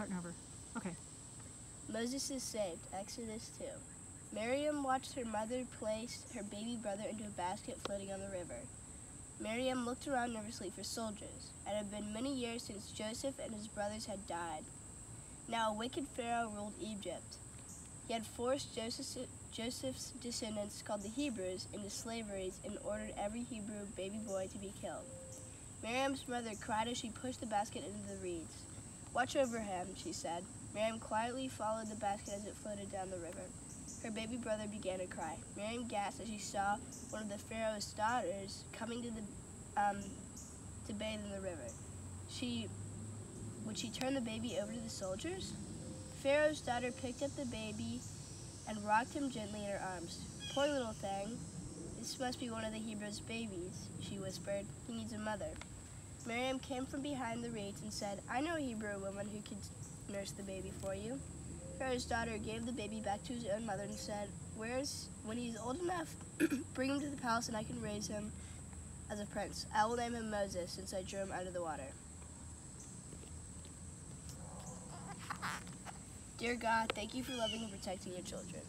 starting over. Okay. Moses is saved, Exodus 2. Miriam watched her mother place her baby brother into a basket floating on the river. Miriam looked around nervously for soldiers. It had been many years since Joseph and his brothers had died. Now a wicked Pharaoh ruled Egypt. He had forced Joseph, Joseph's descendants, called the Hebrews, into slavery and ordered every Hebrew baby boy to be killed. Miriam's mother cried as she pushed the basket into the reeds. Watch over him, she said. Miriam quietly followed the basket as it floated down the river. Her baby brother began to cry. Miriam gasped as she saw one of the Pharaoh's daughters coming to the um, to bathe in the river. She would she turn the baby over to the soldiers? Pharaoh's daughter picked up the baby and rocked him gently in her arms. Poor little thing. This must be one of the Hebrews' babies, she whispered. He needs a mother. Miriam came from behind the reeds and said, I know a Hebrew woman who could nurse the baby for you. Pharaoh's daughter gave the baby back to his own mother and said, Where's when he's old enough, bring him to the palace and I can raise him as a prince. I will name him Moses since I drew him out of the water. Dear God, thank you for loving and protecting your children.